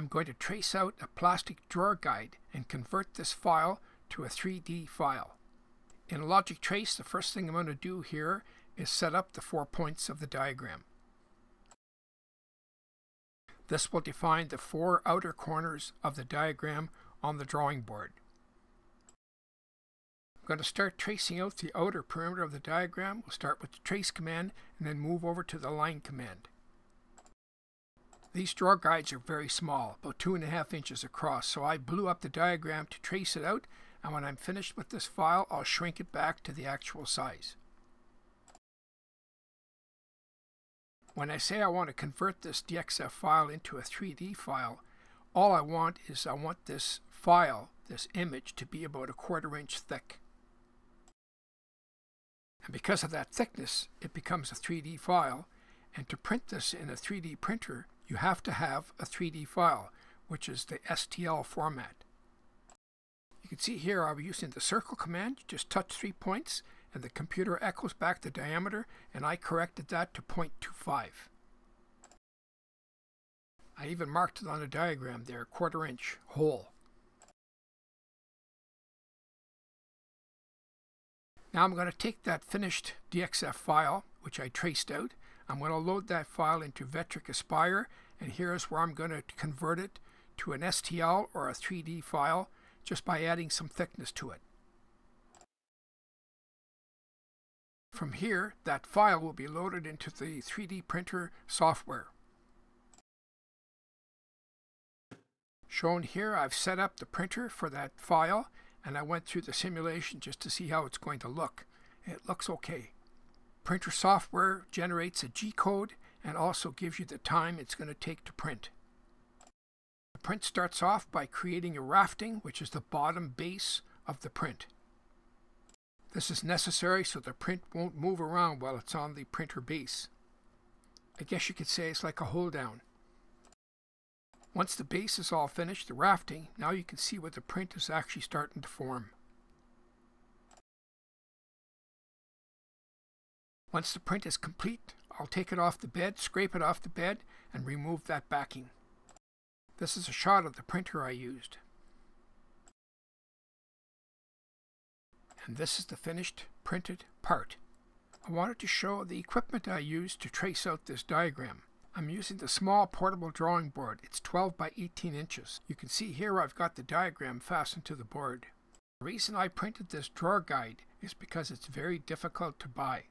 I'm going to trace out a plastic drawer guide and convert this file to a 3D file. In Logic Trace, the first thing I'm going to do here is set up the four points of the diagram. This will define the four outer corners of the diagram on the drawing board. I'm going to start tracing out the outer perimeter of the diagram. We'll start with the trace command and then move over to the line command. These drawer guides are very small, about two and a half inches across, so I blew up the diagram to trace it out, and when I'm finished with this file, I'll shrink it back to the actual size. When I say I want to convert this DXF file into a 3D file, all I want is I want this file, this image, to be about a quarter inch thick. And because of that thickness, it becomes a 3D file, and to print this in a 3D printer, you have to have a 3D file, which is the STL format. You can see here I'm using the circle command. You just touch three points and the computer echoes back the diameter and I corrected that to 0.25. I even marked it on the diagram there, quarter inch hole. Now I'm going to take that finished DXF file, which I traced out, I'm going to load that file into Vectric Aspire and here's where I'm going to convert it to an STL or a 3D file just by adding some thickness to it. From here, that file will be loaded into the 3D printer software. Shown here, I've set up the printer for that file and I went through the simulation just to see how it's going to look. It looks okay. Printer software generates a G-code and also gives you the time it's going to take to print. The print starts off by creating a rafting, which is the bottom base of the print. This is necessary so the print won't move around while it's on the printer base. I guess you could say it's like a hold down. Once the base is all finished, the rafting, now you can see where the print is actually starting to form. Once the print is complete, I'll take it off the bed, scrape it off the bed, and remove that backing. This is a shot of the printer I used. And this is the finished printed part. I wanted to show the equipment I used to trace out this diagram. I'm using the small portable drawing board. It's 12 by 18 inches. You can see here I've got the diagram fastened to the board. The reason I printed this drawer guide is because it's very difficult to buy.